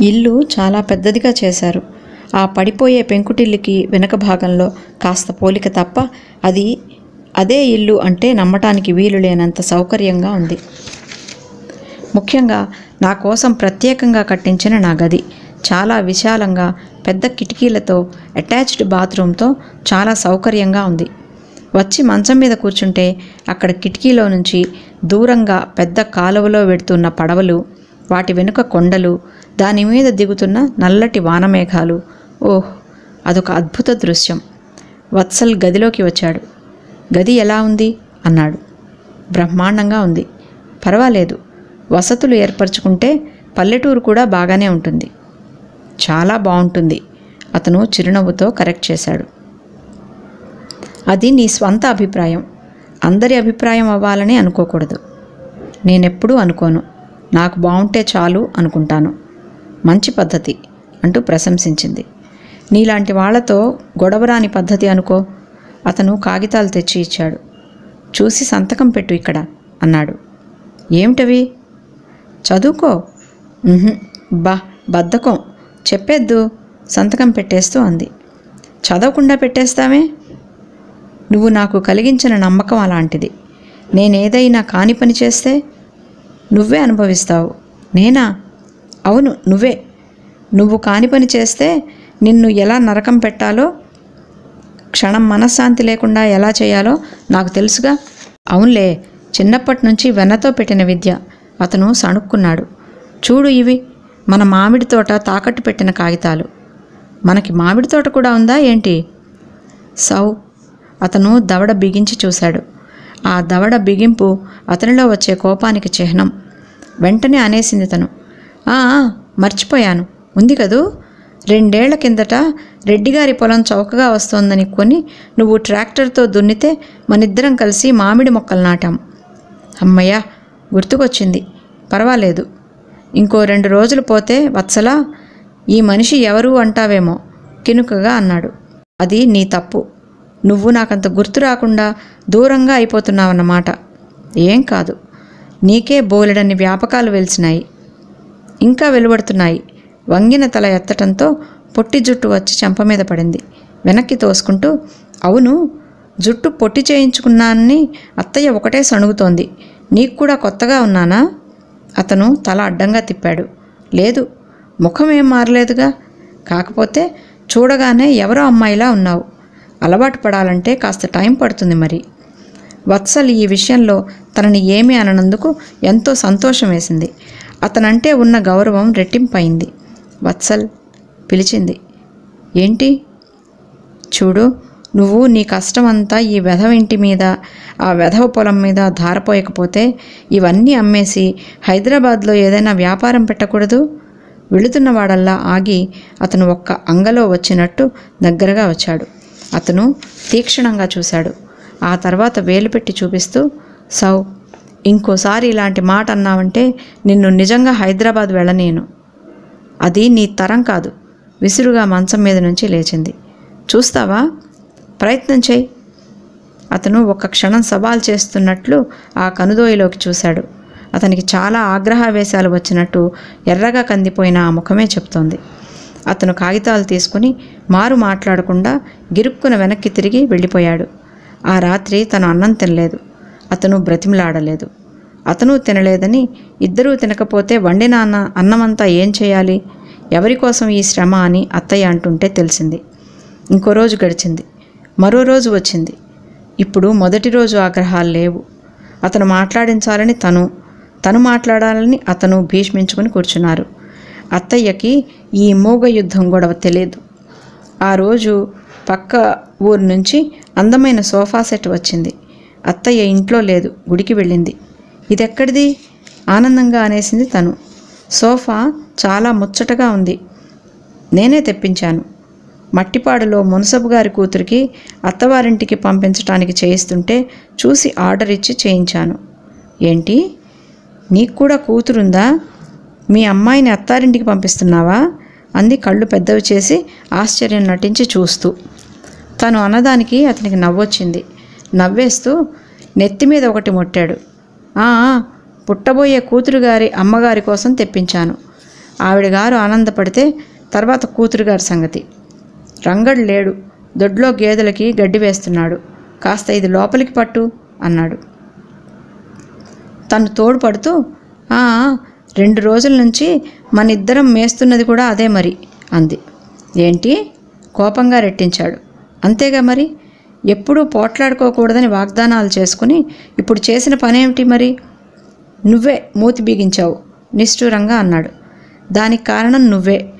ఇల్లు చాలా పెద్దదిగా చేశారు. ఆ పడిపోయే పెంకుటిల్లుకి వెనక భాగంలో కాస్త పోలిక తప్ప అది అదే ఇల్లు అంటే నమ్మటానికి వీలు లేనంత సౌకర్యంగా ఉంది. ముఖ్యంగా నా కోసం ప్రత్యేకంగా కట్టించిన నా గది. చాలా విశాలంగా పెద్ద కిటికీలతో అటాచ్డ్ బాత్రూమ్తో చాలా సౌకర్యంగా ఉంది. వచ్చి మంచం మీద కూర్చుంటే అక్కడ కిటికీలో నుంచి దూరంగా పెద్ద కాలువలో వెడుతున్న పడవలు వాటి వెనుక కొండలు దాని మీద దిగుతున్న నల్లటి వానమేఘాలు. ఓహ్ అదొక అద్భుత దృశ్యం. వత్సల్ గదిలోకి వచ్చాడు. గది ఎలా ఉంది? అన్నాడు. బ్రహ్మాండంగా ఉంది. పర్వాలేదు. వసతులు ఏర్పరచుకుంటే పల్లెటూరు కూడా బాగానే ఉంటుంది. చాలా బాగుంటుంది. అతను చిరునవ్వుతో కరెక్ట్ చేశాడు. అది నీ స్వంత అభిప్రాయం. అందరి అభిప్రాయం అవ్వాలని అనుకోకూడదు. నేనెప్పుడూ అనుకోను. నాకు బాగుంటే చాలు అనుకుంటాను. మంచి పద్ధతి అంటూ ప్రశంసించింది. నీలాంటి వాళ్ళతో గొడవరాని పద్ధతి అనుకో. అతను కాగితాలు తెచ్చి ఇచ్చాడు. చూసి సంతకం పెట్టు ఇక్కడ అన్నాడు. ఏమిటవి? చదువుకో. బా బద్ధకం. చెప్పేద్దు. సంతకం పెట్టేస్తూ అంది. చదవకుండా పెట్టేస్తామే? నువ్వు నాకు కలిగించిన నమ్మకం అలాంటిది. నేనేదైనా కాని పని చేస్తే నువ్వే అనుభవిస్తావు. నేనా? అవును నువ్వే. నువ్వు కాని పని చేస్తే నిన్ను ఎలా నరకం పెట్టాలో క్షణం మనశ్శాంతి లేకుండా ఎలా చేయాలో నాకు తెలుసుగా. అవునులే చిన్నప్పటి నుంచి వెన్నతో పెట్టిన విద్య అతను సణుక్కున్నాడు. చూడు ఇవి మన మామిడి తోట తాకట్టు పెట్టిన కాగితాలు. మనకి మామిడి తోట కూడా ఉందా ఏంటి? సౌ అతను దవడ బిగించి చూశాడు. ఆ దవడ బిగింపు అతనిలో వచ్చే కోపానికి చిహ్నం. వెంటనే అనేసింది తను. మర్చిపోయాను. ఉంది కదూ? రెండేళ్ళ కిందట రెడ్డిగారి పొలం చౌకగా వస్తోందని కొని నువ్వు ట్రాక్టర్తో దున్నితే మనిద్దరం కలిసి మామిడి మొక్కలు నాటాం. అమ్మయ్యా గుర్తుకొచ్చింది. పర్వాలేదు. ఇంకో రెండు రోజులు పోతే వత్సలా ఈ మనిషి ఎవరు అంటావేమో కినుకగా అన్నాడు. అది నీ తప్పు. నువ్వు నాకంత గుర్తు రాకుండా దూరంగా అయిపోతున్నావన్నమాట. ఏం కాదు. నీకే బోలెడన్ని వ్యాపకాలు వెలిసినాయి. ఇంకా వెలువడుతున్నాయి. వంగిన తల ఎత్తటంతో పొట్టి జుట్టు వచ్చి చెంప మీద పడింది. వెనక్కి తోసుకుంటూ అవును జుట్టు పొట్టి చేయించుకున్నానని అత్తయ్య ఒకటే సణుగుతోంది. నీకు కూడా కొత్తగా ఉన్నానా? అతను తల అడ్డంగా తిప్పాడు. లేదు ముఖం ఏం మారలేదుగా? కాకపోతే చూడగానే ఎవరో అమ్మాయిలా ఉన్నావు. అలవాటు పడాలంటే కాస్త టైం పడుతుంది మరి. వత్సల్ ఈ విషయంలో తనని ఏమీ అననందుకు ఎంతో సంతోషం వేసింది. అతనంటే ఉన్న గౌరవం రెట్టింపైంది. వత్సల్ పిలిచింది. ఏంటి? చూడు నువ్వు నీ కష్టమంతా ఈ వెధవ ఇంటి మీద ఆ వెధవ పొలం మీద ధారపోయకపోతే ఇవన్నీ అమ్మేసి హైదరాబాద్లో ఏదైనా వ్యాపారం పెట్టకూడదు? వెళుతున్నవాడల్లా ఆగి అతను ఒక్క అంగలో వచ్చినట్టు దగ్గరగా వచ్చాడు. అతను తీక్షణంగా చూశాడు. ఆ తర్వాత వేలు పెట్టి చూపిస్తూ సౌ ఇంకోసారి ఇలాంటి మాట అన్నావంటే నిన్ను నిజంగా హైదరాబాద్ వెళ్ళనేను అది నీ తరం కాదు. విసురుగా మంచం మీద నుంచి లేచింది. చూస్తావా? ప్రయత్నం చేయి. అతను ఒక్క క్షణం సవాల్ చేస్తున్నట్లు ఆ కనుదోయిలోకి చూశాడు. అతనికి చాలా ఆగ్రహావేశాలు వచ్చినట్టు ఎర్రగా కందిపోయిన ఆ ముఖమే చెప్తోంది. అతను కాగితాలు తీసుకుని మారు మాట్లాడకుండా గిరుక్కున వెనక్కి తిరిగి వెళ్ళిపోయాడు. ఆ రాత్రి తను అన్నం తినలేదు. అతను బ్రతిమలాడలేదు. అతను తినలేదని ఇద్దరూ తినకపోతే వండిన అన్న అన్నమంతా ఏం చేయాలి? ఎవరి కోసం ఈ శ్రమ అని అత్తయ్య అంటుంటే తెలిసింది. ఇంకో రోజు గడిచింది. మరో రోజు వచ్చింది. ఇప్పుడు మొదటి రోజు ఆగ్రహాలు లేవు. అతను మాట్లాడించాలని తను తను మాట్లాడాలని అతను భీష్మించుకుని కూర్చున్నారు. అత్తయ్యకి ఈ మూగ యుద్ధం గొడవ తెలియదు ఆ రోజు పక్క ఊరు నుంచి అందమైన సోఫా సెట్ వచ్చింది. అత్తయ్య ఇంట్లో లేదు గుడికి వెళ్ళింది. ఇదెక్కడిది? ఆనందంగా అనేసింది తను. సోఫా చాలా ముచ్చటగా ఉంది. నేనే తెప్పించాను. మట్టిపాడులో మునసబు గారి కూతురికి అత్తవారింటికి పంపించడానికి చేయిస్తుంటే చూసి ఆర్డర్ ఇచ్చి చేయించాను. ఏంటి? నీకు కూడా కూతురుందా? మీ అమ్మాయిని అత్తారింటికి పంపిస్తున్నావా? అంది కళ్ళు పెద్దవి చేసి ఆశ్చర్యం నటించి చూస్తూ. తను అన్నదానికి అతనికి నవ్వొచ్చింది. నవ్వేస్తూ నెత్తి మీద ఒకటి మొట్టాడు. పుట్టబోయే కూతురు గారి అమ్మగారి కోసం తెప్పించాను. ఆవిడ గారు ఆనందపడితే తర్వాత కూతురు గారి సంగతి. రంగడు లేడు. దొడ్లో గేదెలకి గడ్డి వేస్తున్నాడు. కాస్త ఇది లోపలికి పట్టు అన్నాడు. తను తోడుపడుతూ రెండు రోజుల నుంచి మన ఇద్దరం మేస్తున్నది కూడా అదే మరి అంది. ఏంటి? కోపంగా రెట్టించాడు. అంతేగా మరి? ఎప్పుడూ పోట్లాడుకోకూడదని వాగ్దానాలు చేసుకుని ఇప్పుడు చేసిన పనేమిటి మరి? నువ్వే మూతి బిగించావు నిష్ఠూరంగా అన్నాడు. దానికి కారణం నువ్వే.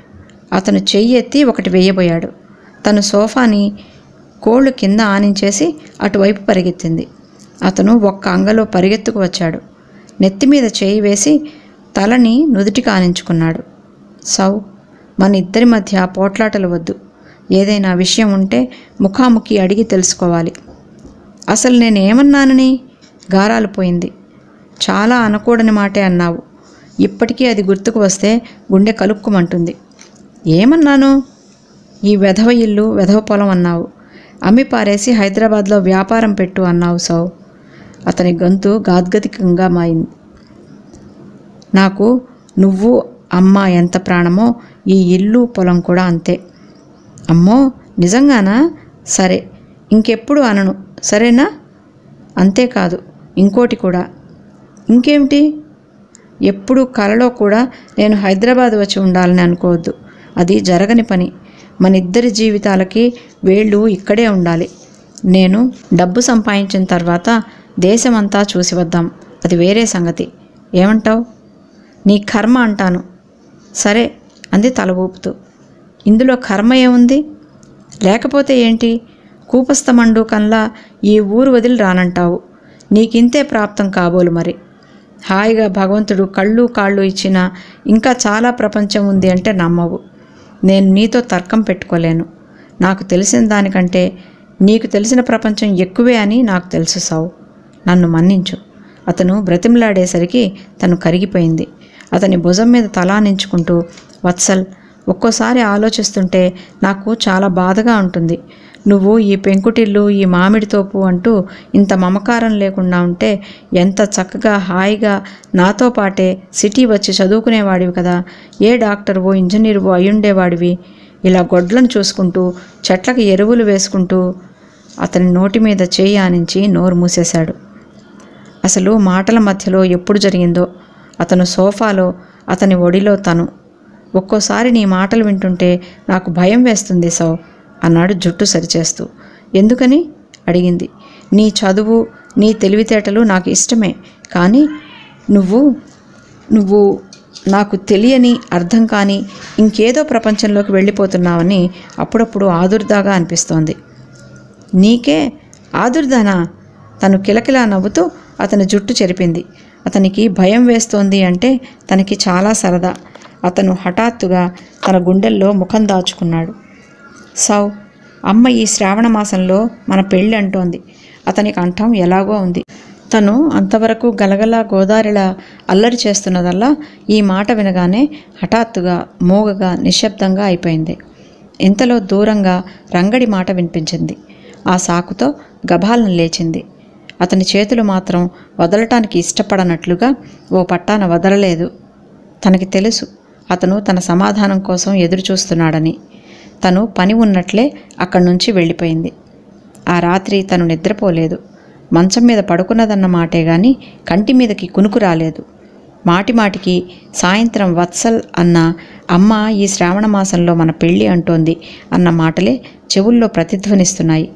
అతను చెయ్యి ఎత్తి ఒకటి వేయబోయాడు. తను సోఫాని కోళ్ళు కింద ఆనించేసి అటువైపు పరిగెత్తింది. అతను ఒక్క అంగలో పరిగెత్తుకు వచ్చాడు. నెత్తి మీద చేయి వేసి తలని నుదుటికి ఆనించుకున్నాడు. సౌ మన ఇద్దరి మధ్య పోట్లాటలు వద్దు. ఏదైనా విషయం ఉంటే ముఖాముఖి అడిగి తెలుసుకోవాలి. అసలు నేను ఏమన్నానని? గారాలు పోయింది. చాలా అనకూడని మాటే అన్నావు. ఇప్పటికీ అది గుర్తుకు వస్తే గుండె కలుక్కుమంటుంది. ఏమన్నాను? ఈ వెధవ ఇల్లు వెధవ పొలం అన్నావు. అమ్మి పారేసి హైదరాబాద్లో వ్యాపారం పెట్టు అన్నావు సౌ. అతని గొంతు గాద్గతికంగా మాయింది. నాకు నువ్వు అమ్మ ఎంత ప్రాణమో ఈ ఇల్లు పొలం కూడా అంతే. అమ్మో నిజంగానా? సరే ఇంకెప్పుడు అనను. సరేనా? అంతేకాదు ఇంకోటి కూడా. ఇంకేమిటి? ఎప్పుడు కలలో కూడా నేను హైదరాబాద్ వచ్చి ఉండాలని అనుకోవద్దు. అది జరగని పని. మన ఇద్దరి జీవితాలకి వేళ్ళు ఇక్కడే ఉండాలి. నేను డబ్బు సంపాదించిన తర్వాత దేశమంతా చూసి వద్దాం. అది వేరే సంగతి. ఏమంటావు? నీ కర్మ అంటాను. సరే అంది తల ఊపుతూ ఇందులో కర్మ ఏముంది? లేకపోతే ఏంటి? కూపస్థమండు కల్లా ఈ ఊరు వదిలి రానంటావు. నీకింతే ప్రాప్తం కాబోలు మరి. హాయిగా భగవంతుడు కళ్ళు కాళ్ళు ఇచ్చిన ఇంకా చాలా ప్రపంచం ఉంది అంటే నమ్మవు. నేను నీతో తర్కం పెట్టుకోలేను. నాకు తెలిసిన దానికంటే నీకు తెలిసిన ప్రపంచం ఎక్కువే అని నాకు తెలుసు సావు. నన్ను మన్నించు. అతను బ్రతిమలాడేసరికి తను కరిగిపోయింది. అతని భుజం మీద తలా నించుకుంటూ వత్సల్ ఒక్కోసారి ఆలోచిస్తుంటే నాకు చాలా బాధగా ఉంటుంది. నువ్వు ఈ పెంకుటిల్లు ఈ మామిడి తోపు అంటూ ఇంత మమకారం లేకుండా ఉంటే ఎంత చక్కగా హాయిగా నాతో పాటే సిటీ వచ్చి చదువుకునేవాడివి కదా. ఏ డాక్టర్వో ఇంజనీర్వో అయ్యుండేవాడివి. ఇలా గొడ్లను చూసుకుంటూ చెట్లకు ఎరువులు వేసుకుంటూ అతని నోటి మీద చేయి ఆనించి నోరు మూసేశాడు. అసలు మాటల మధ్యలో ఎప్పుడు జరిగిందో అతను సోఫాలో అతని ఒడిలో తను ఒక్కోసారి నీ మాటలు వింటుంటే నాకు భయం వేస్తుంది సౌ అన్నాడు జుట్టు సరిచేస్తూ. ఎందుకని? అడిగింది. నీ చదువు నీ తెలివితేటలు నాకు ఇష్టమే కానీ నువ్వు నువ్వు నాకు తెలియని అర్థం కాని ఇంకేదో ప్రపంచంలోకి వెళ్ళిపోతున్నావని అప్పుడప్పుడు ఆదుర్దాగా అనిపిస్తోంది. నీకే ఆదుర్దానా? తను కిలకిలా నవ్వుతూ అతని జుట్టు చెరిపింది. అతనికి భయం వేస్తోంది అంటే తనకి చాలా సరదా. అతను హఠాత్తుగా తన గుండెల్లో ముఖం దాచుకున్నాడు. సౌ అమ్మ ఈ శ్రావణ మాసంలో మన పెళ్ళి అంటోంది. అతని కంఠం ఎలాగో ఉంది. తను అంతవరకు గలగల గోదారిలా అల్లరి చేస్తున్నదల్లా ఈ మాట వినగానే హఠాత్తుగా మూగగా నిశ్శబ్దంగా అయిపోయింది. ఇంతలో దూరంగా రంగడి మాట వినిపించింది. ఆ సాకుతో గభాలను లేచింది. అతని చేతులు మాత్రం వదలటానికి ఇష్టపడనట్లుగా ఓ పట్టాన వదలలేదు. తనకి తెలుసు అతను తన సమాధానం కోసం ఎదురుచూస్తున్నాడని. తను పని ఉన్నట్లే అక్కడి నుంచి వెళ్ళిపోయింది. ఆ రాత్రి తను నిద్రపోలేదు. మంచం మీద పడుకున్నదన్న మాటే గాని కంటి మీదకి కునుకు రాలేదు. మాటిమాటికి సాయంత్రం వత్సల్ అన్న అమ్మ ఈ శ్రావణ మాసంలో మన పెళ్ళి అంటోంది అన్న మాటలే చెవుల్లో ప్రతిధ్వనిస్తున్నాయి.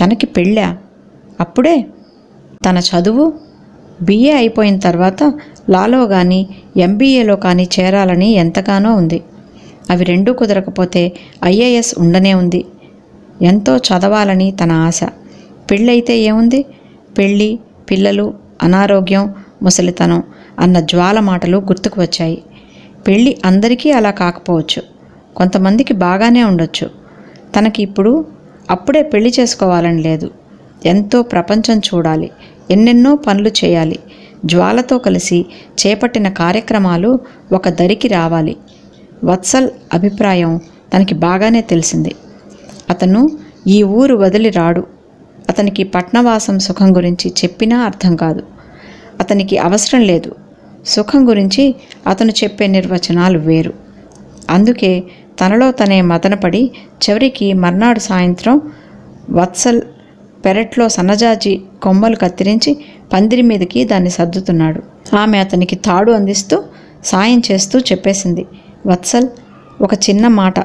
తనకి పెళ్ళా? అప్పుడే? తన చదువు? బీఏ అయిపోయిన తర్వాత లాలో కానీ ఎంబీఏలో కానీ చేరాలని ఎంతగానో ఉంది. అవి రెండూ కుదరకపోతే ఐఏఎస్ ఉండనే ఉంది. ఎంతో చదవాలని తన ఆశ. పెళ్ళైతే ఏముంది? పెళ్ళి పిల్లలు అనారోగ్యం ముసలితనం అన్న జ్వాల మాటలు గుర్తుకు వచ్చాయి. పెళ్ళి అందరికీ అలా కాకపోవచ్చు. కొంతమందికి బాగానే ఉండొచ్చు. తనకి ఇప్పుడు అప్పుడే పెళ్ళి చేసుకోవాలని లేదు. ఎంతో ప్రపంచం చూడాలి. ఎన్నెన్నో పనులు చేయాలి. జ్వాలతో కలిసి చేపట్టిన కార్యక్రమాలు ఒక దరికి రావాలి. వత్సల్ అభిప్రాయం తనకి బాగానే తెలిసింది. అతను ఈ ఊరు వదిలి రాడు. అతనికి పట్నవాసం సుఖం గురించి చెప్పినా అర్థం కాదు. అతనికి అవసరం లేదు. సుఖం గురించి అతను చెప్పే నిర్వచనాలు వేరు. అందుకే తనలో తనే మదనపడి చివరికి మర్నాడు సాయంత్రం వత్సల్ పెరట్లో సన్నజాజి కొమ్మలు కత్తిరించి పందిరి మీదకి దాన్ని సర్దుతున్నాడు. ఆమె అతనికి తాడు అందిస్తూ సాయం చేస్తూ చెప్పేసింది. వత్సల్ ఒక చిన్న మాట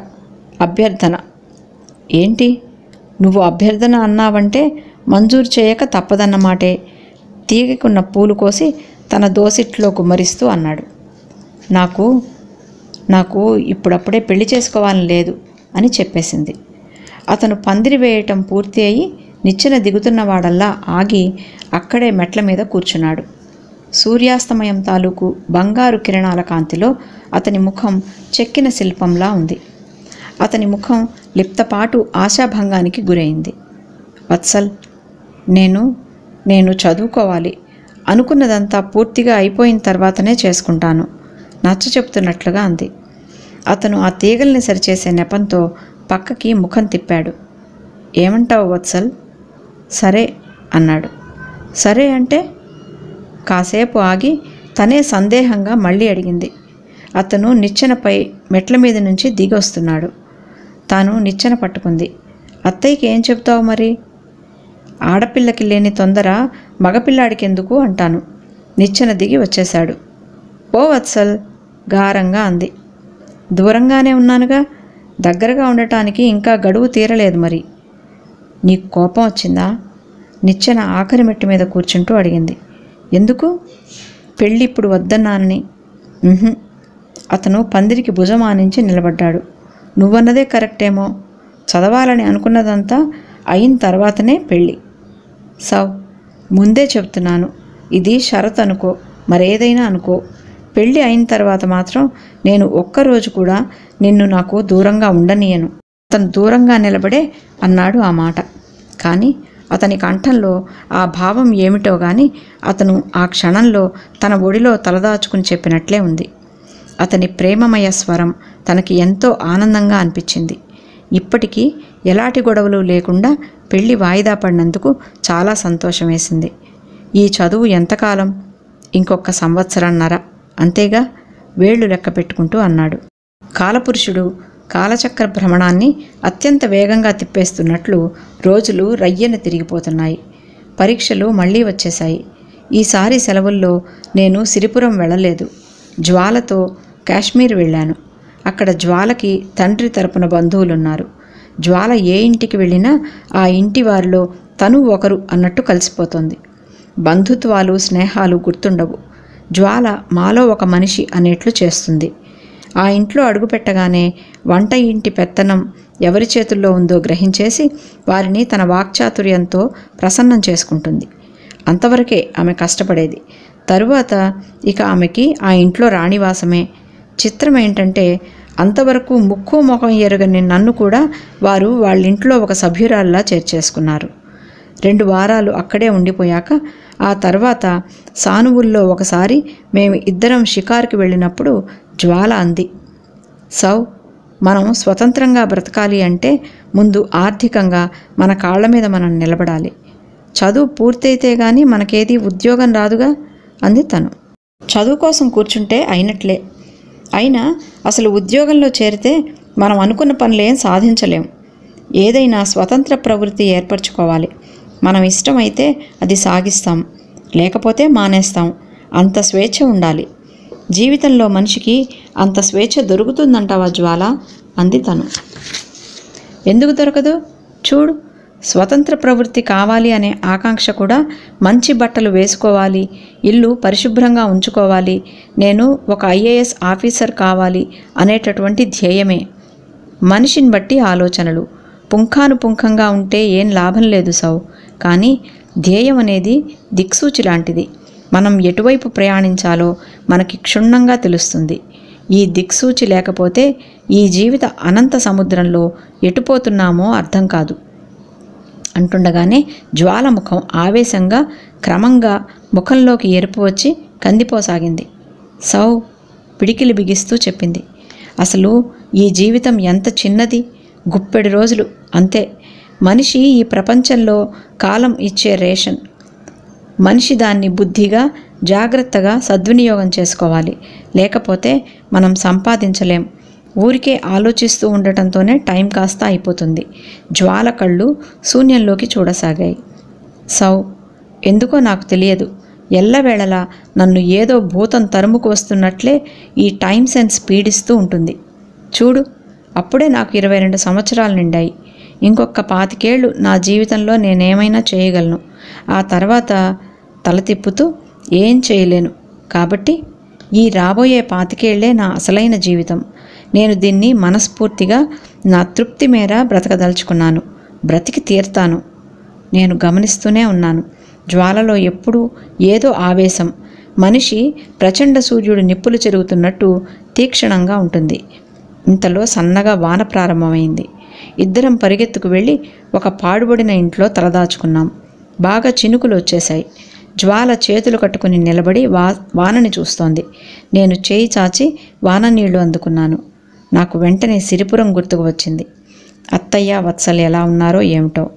అభ్యర్థన. ఏంటి? నువ్వు అభ్యర్థన అన్నావంటే మంజూరు చేయక తప్పదన్నమాటే తీగకున్న పూలు కోసి తన దోసిట్లో కుమ్మరిస్తూ అన్నాడు. నాకు నాకు ఇప్పుడప్పుడే పెళ్ళి చేసుకోవాలని లేదు అని చెప్పేసింది. అతను పందిరి వేయటం పూర్తి అయి నిచ్చెన దిగుతున్న వాడల్లా ఆగి అక్కడే మెట్ల మీద కూర్చున్నాడు. సూర్యాస్తమయం తాలూకు బంగారు కిరణాల కాంతిలో అతని ముఖం చెక్కిన శిల్పంలా ఉంది. అతని ముఖం లిప్తపాటు ఆశాభంగానికి గురైంది. వత్సల్ నేను నేను చదువుకోవాలి. అనుకున్నదంతా పూర్తిగా అయిపోయిన తర్వాతనే చేసుకుంటాను. నచ్చ చెప్తున్నట్లుగా అంది. అతను ఆ తీగల్ని సరిచేసే నెపంతో పక్కకి ముఖం తిప్పాడు. ఏమంటావు వత్సల్? సరే అన్నాడు. సరే అంటే? కాసేపు ఆగి తనే సందేహంగా మళ్ళీ అడిగింది. అతను నిచ్చెనపై మెట్ల మీద నుంచి దిగి వస్తున్నాడు తాను నిచ్చెన పట్టుకుంది. అత్తయ్యకి ఏం చెప్తావు మరి? ఆడపిల్లకి లేని తొందర మగపిల్లాడికెందుకు అంటాను. నిచ్చెన దిగి వచ్చేశాడు. ఓ వత్సల్ గారంగా అంది. దూరంగానే ఉన్నానుగా. దగ్గరగా ఉండటానికి ఇంకా గడువు తీరలేదు మరి. నీకు కోపం వచ్చిందా? నిచ్చెన ఆఖరి మెట్టు మీద కూర్చుంటూ అడిగింది. ఎందుకు? పెళ్ళి ఇప్పుడు వద్దన్నానని అతను పందిరికి భుజమానించి నిలబడ్డాడు. నువ్వన్నదే కరెక్టేమో. చదవాలని అనుకున్నదంతా అయిన తర్వాతనే పెళ్ళి. సవ్ ముందే చెప్తున్నాను. ఇది షరత్ అనుకో మరేదైనా అనుకో. పెళ్ళి అయిన తర్వాత మాత్రం నేను ఒక్కరోజు కూడా నిన్ను నాకు దూరంగా ఉండనీయను. అతను దూరంగా నిలబడే అన్నాడు ఆ మాట. కానీ అతని కంఠంలో ఆ భావం ఏమిటో గాని అతను ఆ క్షణంలో తన ఒడిలో తలదాచుకుని చెప్పినట్లే ఉంది. అతని ప్రేమమయ స్వరం తనకి ఎంతో ఆనందంగా అనిపించింది. ఇప్పటికీ ఎలాంటి గొడవలు లేకుండా పెళ్ళి వాయిదా పడినందుకు చాలా సంతోషం వేసింది ఈ చదువు ఎంతకాలం? ఇంకొక సంవత్సరన్నర. అంతేగా? వేళ్ళు లెక్క పెట్టుకుంటూ అన్నాడు. కాలపురుషుడు కాలచక్ర భ్రమణాన్ని అత్యంత వేగంగా తిప్పేస్తున్నట్లు రోజులు రయ్యన తిరిగిపోతున్నాయి. పరీక్షలు మళ్ళీ వచ్చేశాయి. ఈసారి సెలవుల్లో నేను సిరిపురం వెళ్ళలేదు. జ్వాలతో కాశ్మీర్ వెళ్ళాను. అక్కడ జ్వాలకి తండ్రి తరపున బంధువులున్నారు. జ్వాల ఏ ఇంటికి వెళ్ళినా ఆ ఇంటి వారిలో తను ఒకరు అన్నట్టు కలిసిపోతుంది. బంధుత్వాలు స్నేహాలు గుర్తుండవు. జ్వాల మాలో ఒక మనిషి అనేట్లు చేస్తుంది. ఆ ఇంట్లో అడుగుపెట్టగానే వంట ఇంటి పెత్తనం ఎవరి చేతుల్లో ఉందో గ్రహించేసి వారిని తన వాక్చాతుర్యంతో ప్రసన్నం చేసుకుంటుంది. అంతవరకే ఆమె కష్టపడేది. తరువాత ఇక ఆమెకి ఆ ఇంట్లో రాణివాసమే. చిత్రం ఏంటంటే అంతవరకు ముక్కు ముఖం ఎరగని నన్ను కూడా వారు వాళ్ళ ఇంట్లో ఒక సభ్యురాల్లా చేర్చేసుకున్నారు. రెండు వారాలు అక్కడే ఉండిపోయాక ఆ తర్వాత సానువుల్లో ఒకసారి మేము ఇద్దరం షికారుకి వెళ్ళినప్పుడు జ్వాల అంది. సౌ మనం స్వతంత్రంగా బ్రతకాలి అంటే ముందు ఆర్థికంగా మన కాళ్ళ మీద మనం నిలబడాలి. చదువు పూర్తయితే కానీ మనకేది ఉద్యోగం రాదుగా? అంది తను. చదువు కోసం కూర్చుంటే అయినట్లే. అయినా అసలు ఉద్యోగంలో చేరితే మనం అనుకున్న పనులేం సాధించలేం. ఏదైనా స్వతంత్ర ప్రవృత్తి ఏర్పరచుకోవాలి. మనం ఇష్టమైతే అది సాగిస్తాం. లేకపోతే మానేస్తాం. అంత స్వేచ్ఛ ఉండాలి. జీవితంలో మనిషికి అంత స్వేచ్ఛ దొరుకుతుందంటావా జ్వాల? అంది తను. ఎందుకు దొరకదు? చూడు స్వతంత్ర ప్రవృత్తి కావాలి అనే ఆకాంక్ష కూడా మంచి బట్టలు వేసుకోవాలి ఇల్లు పరిశుభ్రంగా ఉంచుకోవాలి నేను ఒక ఐఏఎస్ ఆఫీసర్ కావాలి అనేటటువంటి ధ్యేయమే. మనిషిని బట్టి ఆలోచనలు. పుంఖానుపుంఖంగా ఉంటే ఏం లాభం లేదు సౌ. కానీ ధ్యేయం అనేది దిక్సూచి లాంటిది. మనం ఎటువైపు ప్రయాణించాలో మనకి క్షుణ్ణంగా తెలుస్తుంది. ఈ దిక్సూచి లేకపోతే ఈ జీవిత అనంత సముద్రంలో ఎటుపోతున్నామో అర్థం కాదు. అంటుండగానే జ్వాలముఖం ఆవేశంగా క్రమంగా ముఖంలోకి ఎరుపు వచ్చి కందిపోసాగింది. సౌ పిడికిలి బిగిస్తూ చెప్పింది. అసలు ఈ జీవితం ఎంత చిన్నది? గుప్పెడు రోజులు అంతే. మనిషి ఈ ప్రపంచంలో కాలం ఇచ్చే రేషన్. మనిషి దాన్ని బుద్ధిగా జాగ్రత్తగా సద్వినియోగం చేసుకోవాలి. లేకపోతే మనం సంపాదించలేం. ఊరికే ఆలోచిస్తూ ఉండటంతోనే టైం కాస్త అయిపోతుంది. జ్వాల కళ్ళు శూన్యంలోకి చూడసాగాయి. సౌ ఎందుకో నాకు తెలియదు. ఎల్లవేళలా నన్ను ఏదో భూతం తరుముకు వస్తున్నట్లే ఈ టైం సెన్స్ పీడిస్తూ ఉంటుంది. చూడు అప్పుడే నాకు ఇరవై రెండు సంవత్సరాలు నిండాయి. ఇంకొక పాతికేళ్ళు నా జీవితంలో నేనేమైనా చేయగలను. ఆ తర్వాత తల తిప్పుతూ ఏం చేయలేను. కాబట్టి ఈ రాబోయే పాతికేళ్ళే నా అసలైన జీవితం. నేను దీన్ని మనస్ఫూర్తిగా నా తృప్తి మేర బ్రతకదలుచుకున్నాను. బ్రతికి తీర్తాను. నేను గమనిస్తూనే ఉన్నాను. జ్వాలలో ఎప్పుడూ ఏదో ఆవేశం. మనిషి ప్రచండ సూర్యుడు నిప్పులు చెరుగుతున్నట్టు తీక్షణంగా ఉంటుంది. ఇంతలో సన్నగా వాన ప్రారంభమైంది. ఇద్దరం పరిగెత్తుకు వెళ్ళి ఒక పాడుబడిన ఇంట్లో తలదాచుకున్నాం. బాగా చినుకులు వచ్చేశాయి. జ్వాల చేతులు కట్టుకుని నిలబడి వా వానని చూస్తోంది. నేను చేయి చాచి వాన నీళ్ళు అందుకున్నాను. నాకు వెంటనే సిరిపురం గుర్తుకు వచ్చింది. అత్తయ్య వత్సలు ఎలా ఉన్నారో ఏమిటో.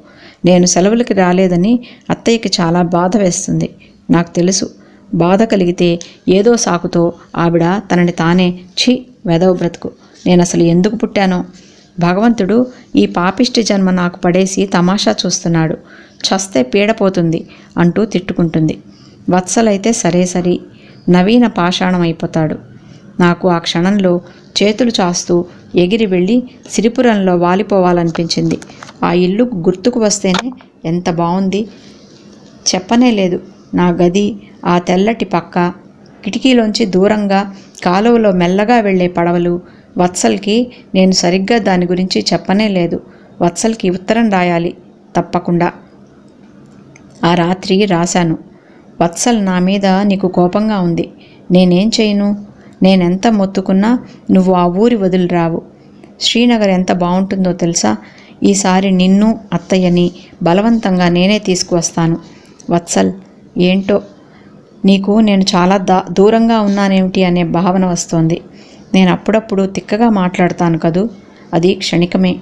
నేను సెలవులకి రాలేదని అత్తయ్యకి చాలా బాధ వేస్తుంది. నాకు తెలుసు. బాధ కలిగితే ఏదో సాకుతో ఆవిడ తనని తానే ఛీ వెదవ బ్రతుకు. నేను అసలు ఎందుకు పుట్టానో. భగవంతుడు ఈ పాపిష్టి జన్మ నాకు పడేసి తమాషా చూస్తున్నాడు. చస్తే పీడపోతుంది అంటూ తిట్టుకుంటుంది. వత్సలైతే సరే సరి నవీన పాషాణం అయిపోతాడు నాకు ఆ క్షణంలో చేతులు చాస్తూ ఎగిరి వెళ్ళి సిరిపురంలో వాలిపోవాలనిపించింది. ఆ ఇల్లు గుర్తుకు వస్తేనే ఎంత బాగుంది చెప్పనే లేదు. నా గది ఆ తెల్లటి పక్క కిటికీలోంచి దూరంగా కాలువలో మెల్లగా వెళ్ళే పడవలు వత్సల్కి నేను సరిగ్గా దాని గురించి చెప్పనే లేదు. వత్సల్కి ఉత్తరం రాయాలి తప్పకుండా. ఆ రాత్రి రాశాను. వత్సల్ నా మీద నీకు కోపంగా ఉంది. నేనేం చేయను? నేనెంత మొత్తుకున్నా నువ్వు ఆ ఊరి వదిలిరావు. శ్రీనగర్ ఎంత బాగుంటుందో తెలుసా? ఈసారి నిన్ను అత్తయ్యని బలవంతంగా నేనే తీసుకువస్తాను. వత్సల్ ఏంటో? నీకు నేను చాలా దా దూరంగా ఉన్నానేమిటి అనే భావన వస్తోంది. నేను అప్పుడప్పుడు తిక్కగా మాట్లాడతాను కదూ? అది క్షణికమే.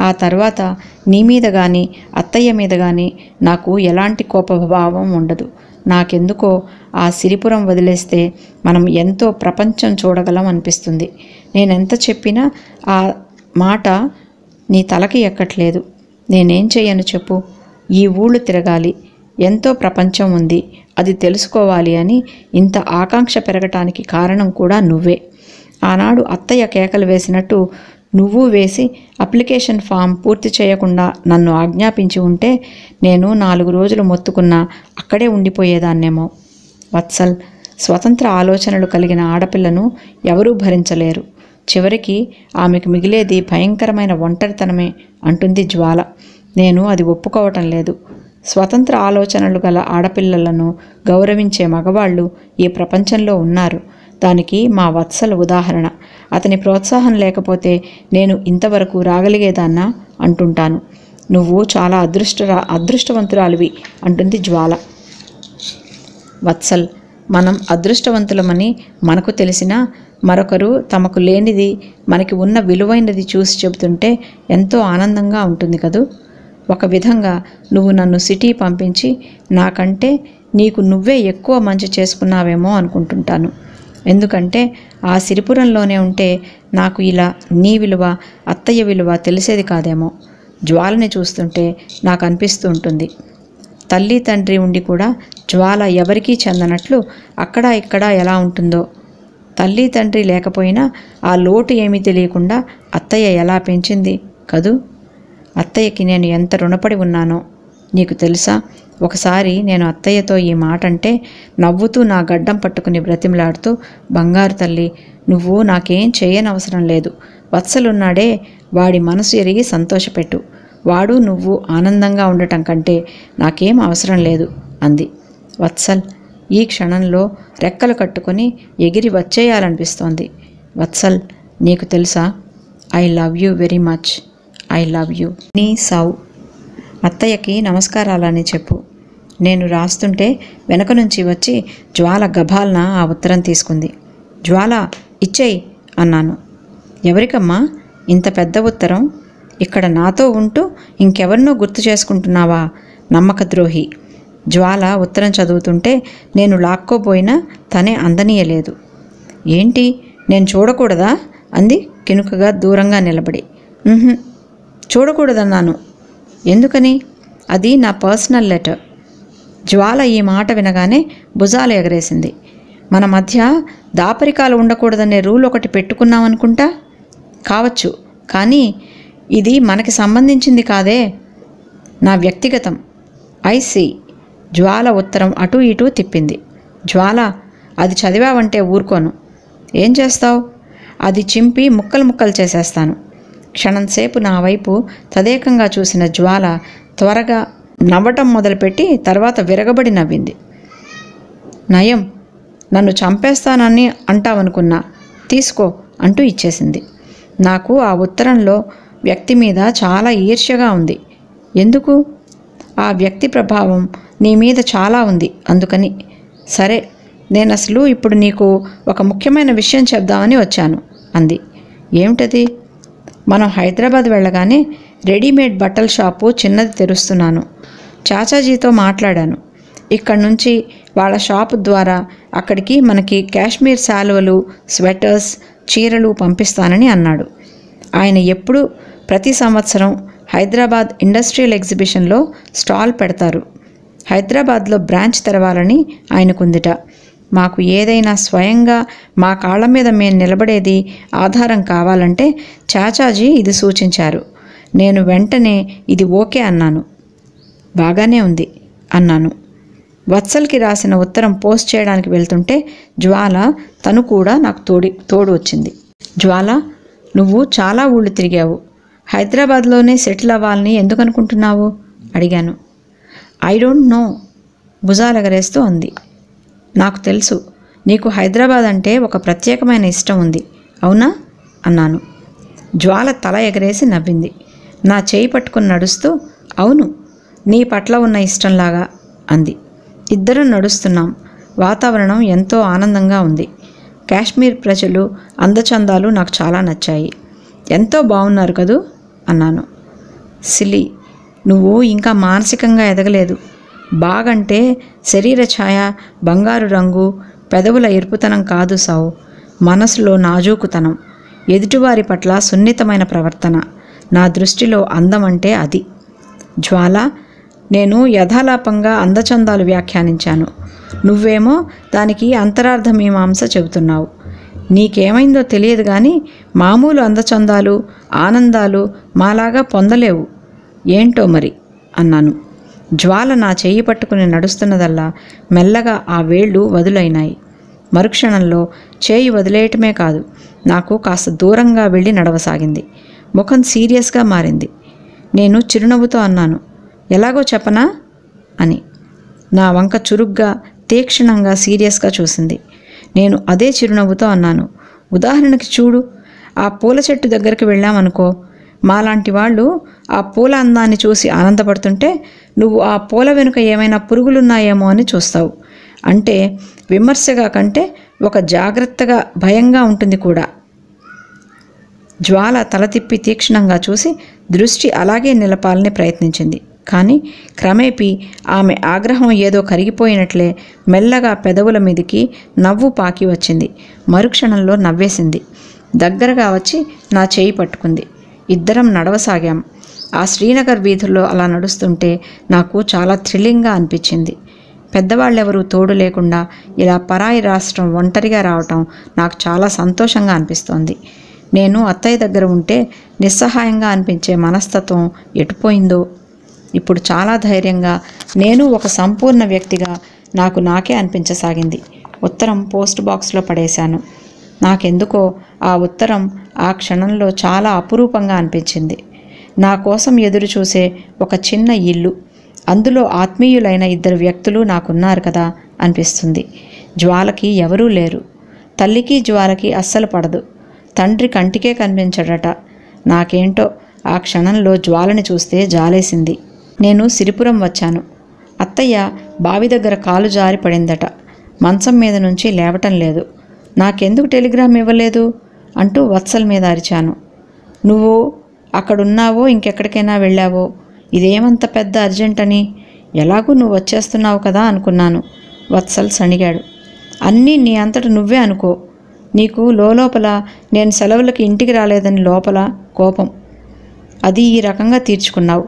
ఆ తర్వాత నీ మీద కానీ అత్తయ్య మీద కానీ నాకు ఎలాంటి కోపభావం ఉండదు. నాకెందుకో ఆ సిరిపురం వదిలేస్తే మనం ఎంతో ప్రపంచం చూడగలం అనిపిస్తుంది. నేనెంత చెప్పినా ఆ మాట నీ తలకి ఎక్కట్లేదు. నేనేం చెయ్యను చెప్పు? ఈ ఊళ్ళు తిరగాలి. ఎంతో ప్రపంచం ఉంది. అది తెలుసుకోవాలి అని ఇంత ఆకాంక్ష పెరగటానికి కారణం కూడా నువ్వే. ఆనాడు అత్తయ్య కేకలు వేసినట్టు నువ్వు వేసి అప్లికేషన్ ఫామ్ పూర్తి చేయకుండా నన్ను ఆజ్ఞాపించి ఉంటే నేను నాలుగు రోజులు మొత్తుకున్నా అక్కడే ఉండిపోయేదాన్నేమో. వత్సల్ స్వతంత్ర ఆలోచనలు కలిగిన ఆడపిల్లను ఎవరూ భరించలేరు. చివరికి ఆమెకు మిగిలేది భయంకరమైన ఒంటరితనమే అంటుంది జ్వాల. నేను అది ఒప్పుకోవటం లేదు. స్వతంత్ర ఆలోచనలు గల ఆడపిల్లలను గౌరవించే మగవాళ్ళు ఈ ప్రపంచంలో ఉన్నారు. దానికి మా వత్సల ఉదాహరణ. అతని ప్రోత్సాహం లేకపోతే నేను ఇంతవరకు రాగలిగేదాన్నా? అంటుంటాను. నువ్వు చాలా అదృష్ట అదృష్టవంతురాలివి అంటుంది జ్వాల. వత్సల్ మనం అదృష్టవంతులమని మనకు తెలిసినా మరొకరు తమకు లేనిది మనకి ఉన్న విలువైనది చూసి చెబుతుంటే ఎంతో ఆనందంగా ఉంటుంది కదూ? ఒక విధంగా నువ్వు నన్ను సిటీ పంపించి నాకంటే నీకు నువ్వే ఎక్కువ మంచి చేసుకున్నావేమో అనుకుంటుంటాను. ఎందుకంటే ఆ సిరిపురంలోనే ఉంటే నాకు ఇలా నీ విలువ అత్తయ్య విలువ తెలిసేది కాదేమో. జ్వాలని చూస్తుంటే నాకు అనిపిస్తూ ఉంటుంది. తల్లి తండ్రి ఉండి కూడా జ్వాల ఎవరికీ చెందనట్లు అక్కడ ఇక్కడ ఎలా ఉంటుందో. తల్లి తండ్రి లేకపోయినా ఆ లోటు ఏమీ తెలియకుండా అత్తయ్య ఎలా పెంచింది కదూ? అత్తయ్యకి నేను ఎంత రుణపడి ఉన్నానో నీకు తెలుసా? ఒకసారి నేను అత్తయ్యతో ఈ మాట అంటే నవ్వుతూ నా గడ్డం పట్టుకుని బ్రతిమలాడుతూ బంగారు తల్లి నువ్వు నాకేం చేయనవసరం లేదు. వత్సలున్నాడే వాడి మనసు ఎరిగి సంతోషపెట్టు. వాడు నువ్వు ఆనందంగా ఉండటం కంటే నాకేం అవసరం లేదు అంది. వత్సల్ ఈ క్షణంలో రెక్కలు కట్టుకొని ఎగిరి వచ్చేయాలనిపిస్తోంది. వత్సల్ నీకు తెలుసా? I love you very much. I love you. నీ సౌ అత్తయ్యకి నమస్కారాలని చెప్పు. నేను రాస్తుంటే వెనక నుంచి వచ్చి జ్వాల గభాల్న ఆ ఉత్తరం తీసుకుంది. జ్వాల ఇచ్చేయి అన్నాను. ఎవరికమ్మా? ఇంత పెద్ద ఉత్తరం? ఇక్కడ నాతో ఉంటూ ఇంకెవరినో గుర్తు చేసుకుంటున్నావా? నమ్మక ద్రోహి. జ్వాల ఉత్తరం చదువుతుంటే నేను లాక్కోపోయినా తనే అందనీయలేదు. ఏంటి? నేను చూడకూడదా? అంది కినుకగా దూరంగా నిలబడి. చూడకూడదన్నాను. ఎందుకని? అది నా పర్సనల్ లెటర్. జ్వాల ఈ మాట వినగానే భుజాలు ఎగరేసింది. మన మధ్య దాపరికాలు ఉండకూడదనే రూల్ ఒకటి పెట్టుకున్నామనుకుంటా? కావచ్చు. కానీ ఇది మనకి సంబంధించింది కాదే. నా వ్యక్తిగతం. ఐసి. జ్వాల ఉత్తరం అటు ఇటు తిప్పింది. జ్వాల అది చదివావంటే ఊరుకోను. ఏం చేస్తావు? అది చింపి ముక్కలు ముక్కలు చేసేస్తాను. క్షణంసేపు నా వైపు తదేకంగా చూసిన జ్వాల త్వరగా నవ్వటం మొదలుపెట్టి తర్వాత విరగబడి నవ్వింది. నయం నన్ను చంపేస్తానని అంటావనుకున్నా తీసుకో అంటూ ఇచ్చేసింది. నాకు ఆ ఉత్తరంలో వ్యక్తి మీద చాలా ఈర్ష్యగా ఉంది. ఎందుకు? ఆ వ్యక్తి ప్రభావం నీ మీద చాలా ఉంది అందుకని. సరే నేను అసలు ఇప్పుడు నీకు ఒక ముఖ్యమైన విషయం చెప్దామని వచ్చాను అంది. ఏమిటది? మనం హైదరాబాద్ వెళ్ళగానే రెడీమేడ్ బట్టల షాపు చిన్నది తెరుస్తున్నాను. చాచాజీతో మాట్లాడాను. ఇక్కడ నుంచి వాళ్ళ షాప్ ద్వారా అక్కడికి మనకి కాశ్మీర్ శాలువలు స్వెటర్స్ చీరలు పంపిస్తానని అన్నాడు. ఆయన ఎప్పుడు ప్రతి సంవత్సరం హైదరాబాద్ ఇండస్ట్రియల్ ఎగ్జిబిషన్లో స్టాల్ పెడతారు. హైదరాబాద్లో బ్రాంచ్ తెరవాలని ఆయనకుందిట. మాకు ఏదైనా స్వయంగా మా కాళ్ళ మీద మేము నిలబడేది ఆధారం కావాలంటే చాచాజీ ఇది సూచించారు. నేను వెంటనే ఇది ఓకే అన్నాను. బాగానే ఉంది అన్నాను. వత్సల్కి రాసిన ఉత్తరం పోస్ట్ చేయడానికి వెళ్తుంటే జ్వాల తను కూడా నాకు తోడి తోడు వచ్చింది. జ్వాల నువ్వు చాలా ఊళ్ళు తిరిగావు. హైదరాబాద్లోనే సెటిల్ అవ్వాలని ఎందుకు అనుకుంటున్నావు అడిగాను. ఐ డోంట్ నో భుజాలెగరేస్తూ అంది. నాకు తెలుసు. నీకు హైదరాబాద్ అంటే ఒక ప్రత్యేకమైన ఇష్టం ఉంది. అవునా? అన్నాను. జ్వాల తల ఎగరేసి నవ్వింది. నా చేయి పట్టుకుని నడుస్తూ అవును నీ పట్ల ఉన్న ఇష్టంలాగా అంది. ఇద్దరం నడుస్తున్నాం. వాతావరణం ఎంతో ఆనందంగా ఉంది. కాశ్మీర్ ప్రజలు అందచందాలు నాకు చాలా నచ్చాయి. ఎంతో బాగున్నారు కదూ? అన్నాను. సిలి నువ్వు ఇంకా మానసికంగా ఎదగలేదు. బాగంటే శరీర ఛాయ బంగారు రంగు పెదవుల ఎరుపుతనం కాదు సావు. మనసులో నాజూకుతనం. ఎదుటివారి పట్ల సున్నితమైన ప్రవర్తన. నా దృష్టిలో అందం అంటే అది. జ్వాల నేను యథాలాపంగా అందచందాలు వ్యాఖ్యానించాను. నువ్వేమో దానికి అంతరార్థమీమాంస చెబుతున్నావు. నీకేమైందో తెలియదు కానీ మామూలు అందచందాలు ఆనందాలు మాలాగా పొందలేవు. ఏంటో మరి? అన్నాను. జ్వాల నా చెయ్యి పట్టుకుని నడుస్తున్నదల్లా మెల్లగా ఆ వేళ్ళు వదులైనాయి. మరుక్షణంలో చేయి వదిలేయటమే కాదు నాకు కాస్త దూరంగా వెళ్ళి నడవసాగింది. ముఖం సీరియస్గా మారింది. నేను చిరునవ్వుతో అన్నాను ఎలాగో చెప్పనా? అని. నా వంక చురుగ్గా తీక్షణంగా సీరియస్గా చూసింది. నేను అదే చిరునవ్వుతో అన్నాను ఉదాహరణకి చూడు ఆ పూల చెట్టు దగ్గరికి వెళ్ళామనుకో మాలాంటి వాళ్ళు ఆ పూల అందాన్ని చూసి ఆనందపడుతుంటే నువ్వు ఆ పూల వెనుక ఏమైనా పురుగులున్నాయేమో అని చూస్తావు. అంటే విమర్శగా కంటే ఒక జాగ్రత్తగా భయంగా ఉంటుంది కూడా. జ్వాల తల తిప్పి తీక్షణంగా చూసి దృష్టి అలాగే నిలపాలని ప్రయత్నించింది. కానీ క్రమేపీ ఆమె ఆగ్రహం ఏదో కరిగిపోయినట్లే మెల్లగా పెదవుల మీదికి నవ్వు పాకి వచ్చింది. మరుక్షణంలో నవ్వేసింది. దగ్గరగా వచ్చి నా చేయి పట్టుకుంది. ఇద్దరం నడవసాగాం. ఆ శ్రీనగర్ వీధుల్లో అలా నడుస్తుంటే నాకు చాలా థ్రిల్లింగ్గా అనిపించింది. పెద్దవాళ్ళెవరూ తోడు లేకుండా ఇలా పరాయి రాష్ట్రం ఒంటరిగా రావటం నాకు చాలా సంతోషంగా అనిపిస్తోంది. నేను అత్తయ్య దగ్గర ఉంటే నిస్సహాయంగా అనిపించే మనస్తత్వం ఎటుపోయిందో ఇప్పుడు చాలా ధైర్యంగా నేను ఒక సంపూర్ణ వ్యక్తిగా నాకు నాకే అనిపించసాగింది. ఉత్తరం పోస్ట్ బాక్స్లో పడేశాను. నాకెందుకో ఆ ఉత్తరం ఆ క్షణంలో చాలా అపురూపంగా అనిపించింది. నా కోసం ఎదురు చూసే ఒక చిన్న ఇల్లు. అందులో ఆత్మీయులైన ఇద్దరు వ్యక్తులు నాకున్నారు కదా అనిపిస్తుంది. జ్వాలకి ఎవరూ లేరు. తల్లికి జ్వాలకి అస్సలు పడదు. తండ్రి కంటికే కనిపించడట. నాకేంటో ఆ క్షణంలో జ్వాలని చూస్తే జాలేసింది. నేను సిరిపురం వచ్చాను. అత్తయ్య బావి దగ్గర కాలు జారి పడిందట. మంచం మీద నుంచి లేవటం లేదు. నాకెందుకు టెలిగ్రామ్ ఇవ్వలేదు? అంటూ వత్సల్ మీద అరిచాను. నువ్వు అక్కడున్నావో ఇంకెక్కడికైనా వెళ్ళావో. ఇదేమంత పెద్ద అర్జెంట్ అని ఎలాగూ నువ్వు వచ్చేస్తున్నావు కదా అనుకున్నాను. వత్సల్ సణిగాడు అన్నీ నీ అంతట నువ్వే అనుకో. నీకు లోపల నేను సెలవులకి ఇంటికి రాలేదని లోపల కోపం. అది ఈ రకంగా తీర్చుకున్నావు.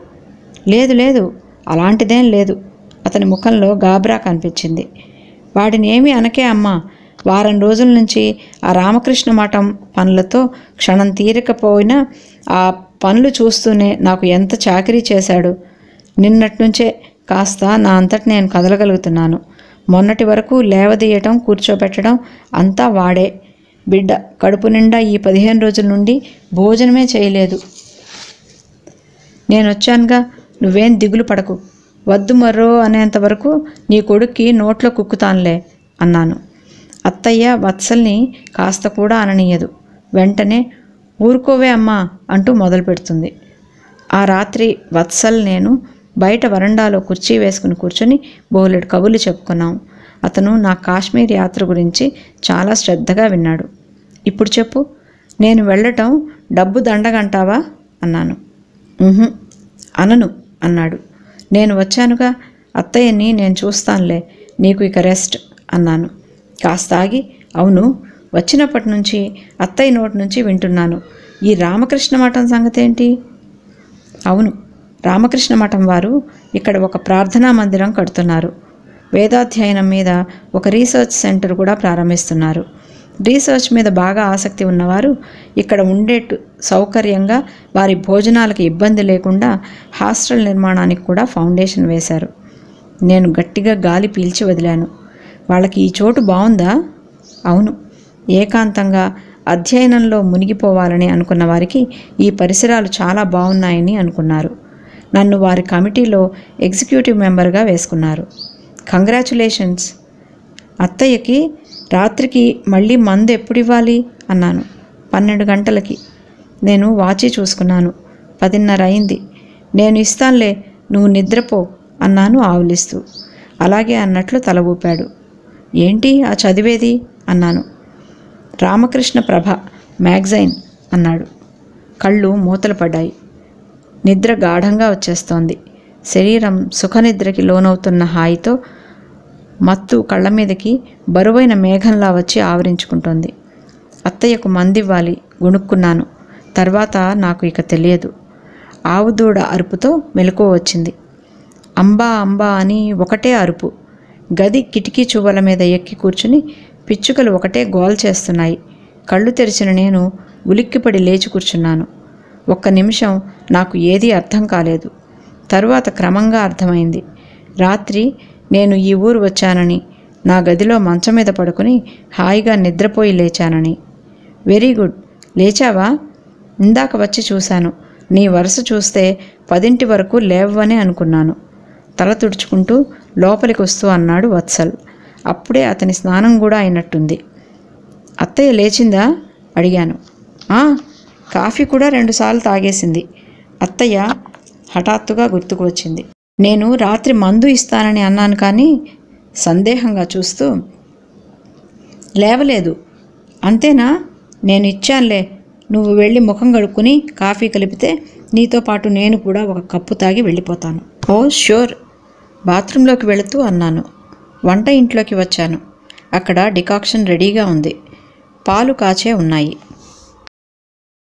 లేదు లేదు అలాంటిదేం లేదు. అతని ముఖంలో గాబరా కనిపించింది. వాడిని ఏమీ అనకే అమ్మా. వారం రోజుల నుంచి ఆ రామకృష్ణ మఠం పనులతో క్షణం తీరకపోయినా ఆ పనులు చూస్తూనే నాకు ఎంత చాకరీ చేశాడు. నిన్నటి నుంచే కాస్త నా అంతట నేను కదలగలుగుతున్నాను. మొన్నటి వరకు లేవదీయటం కూర్చోబెట్టడం అంతా వాడే. బిడ్డ కడుపు నిండా ఈ పదిహేను రోజుల నుండి భోజనమే చేయలేదు. నేను వచ్చానుగా నువ్వేం దిగులు పడకు. వద్దు మర్రో అనేంత వరకు నీ కొడుక్కి నోట్లో కుక్కుతానులే అన్నాను. అత్తయ్య వత్సల్ని కాస్త కూడా అననీయదు. వెంటనే ఊరుకోవే అమ్మా అంటూ మొదలు పెడుతుంది. ఆ రాత్రి వత్సల్ నేను బయట వరండాలో కుర్చీ వేసుకుని కూర్చొని బోలెడు కబుర్లు చెప్పుకున్నాం. అతను నా కాశ్మీర్ యాత్ర గురించి చాలా శ్రద్ధగా విన్నాడు. ఇప్పుడు చెప్పు నేను వెళ్ళటం డబ్బు దండగంటావా? అన్నాను. అనను అన్నాడు. నేను వచ్చానుగా అత్తయ్యని నేను చూస్తానులే నీకు ఇక రెస్ట్ అన్నాను. కాస్త ఆగి అవును వచ్చినప్పటి నుంచి అత్తయ్య నోటి నుంచి వింటున్నాను. ఈ రామకృష్ణ మఠం సంగతి ఏంటి అవును రామకృష్ణ మఠం వారు ఇక్కడ ఒక ప్రార్థనా మందిరం కడుతున్నారు. వేదాధ్యయనం మీద ఒక రీసెర్చ్ సెంటర్ కూడా ప్రారంభిస్తున్నారు. రీసెర్చ్ మీద బాగా ఆసక్తి ఉన్నవారు ఇక్కడ ఉండేట్టు సౌకర్యంగా వారి భోజనాలకు ఇబ్బంది లేకుండా హాస్టల్ నిర్మాణానికి కూడా ఫౌండేషన్ వేశారు. నేను గట్టిగా గాలి పీల్చి వదిలాను. వాళ్ళకి ఈ చోటు బాగుందా అవును ఏకాంతంగా అధ్యయనంలో మునిగిపోవాలని అనుకున్న వారికి ఈ పరిసరాలు చాలా బాగున్నాయని అనుకున్నారు. నన్ను వారి కమిటీలో ఎగ్జిక్యూటివ్ మెంబర్గా వేసుకున్నారు. కంగ్రాచులేషన్స్. అత్తయ్యకి రాత్రికి మళ్ళీ మందు ఎప్పుడు ఇవ్వాలి? అన్నాను. పన్నెండు గంటలకి. నేను వాచి చూసుకున్నాను. పదిన్నర అయింది. నేను ఇస్తానులే నువ్వు నిద్రపో అన్నాను ఆవులిస్తూ. అలాగే అన్నట్లు తల ఊపాడు. ఏంటి? ఆ చదివేది? అన్నాను. రామకృష్ణ ప్రభ మ్యాగజైన్ అన్నాడు. కళ్ళు మూతలు పడ్డాయి నిద్ర గాఢంగా వచ్చేస్తోంది. శరీరం సుఖనిద్రకి లోనవుతున్న హాయితో మత్తు కళ్ళ మీదకి బరువైన మేఘంలా వచ్చి ఆవరించుకుంటోంది. అత్తయ్యకు మందివ్వాలి గుణుక్కున్నాను. తర్వాత నాకు ఇక తెలియదు. ఆవు దూడ అరుపుతో మెలకువ వచ్చింది. అంబా అంబా అని ఒకటే అరుపు. గది కిటికీ చువ్వల మీద ఎక్కి కూర్చుని పిచ్చుకలు ఒకటే గోల్ చేస్తున్నాయి. కళ్ళు తెరిచిన నేను ఉలిక్కిపడి లేచి కూర్చున్నాను. ఒక్క నిమిషం నాకు ఏదీ అర్థం కాలేదు. తరువాత క్రమంగా అర్థమైంది. రాత్రి నేను ఈ ఊరు వచ్చానని నా గదిలో మంచం మీద పడుకుని హాయిగా నిద్రపోయి లేచానని. Very good. లేచావా? ఇందాక వచ్చి చూశాను. నీ వరుస చూస్తే పదింటి వరకు లేవని అనుకున్నాను. తల తుడుచుకుంటూ లోపలికి వస్తూ అన్నాడు వత్సల్. అప్పుడే అతని స్నానం కూడా అయినట్టుంది. అత్తయ్య లేచిందా? అడిగాను. కాఫీ కూడా రెండుసార్లు తాగేసింది. అత్తయ్య హఠాత్తుగా గుర్తుకు వచ్చింది. నేను రాత్రి మందు ఇస్తానని అన్నాను కానీ సందేహంగా చూస్తూ లేవలేదు. అంతేనా? నేను ఇచ్చానులే. నువ్వు వెళ్ళి ముఖం కడుక్కుని కాఫీ కలిపితే నీతో పాటు నేను కూడా ఒక కప్పు తాగి వెళ్ళిపోతాను. ఓ ష్యూర్ బాత్రూంలోకి వెళుతూ అన్నాను. వంట ఇంట్లోకి వచ్చాను. అక్కడ డికాక్షన్ రెడీగా ఉంది. పాలు కాచే ఉన్నాయి.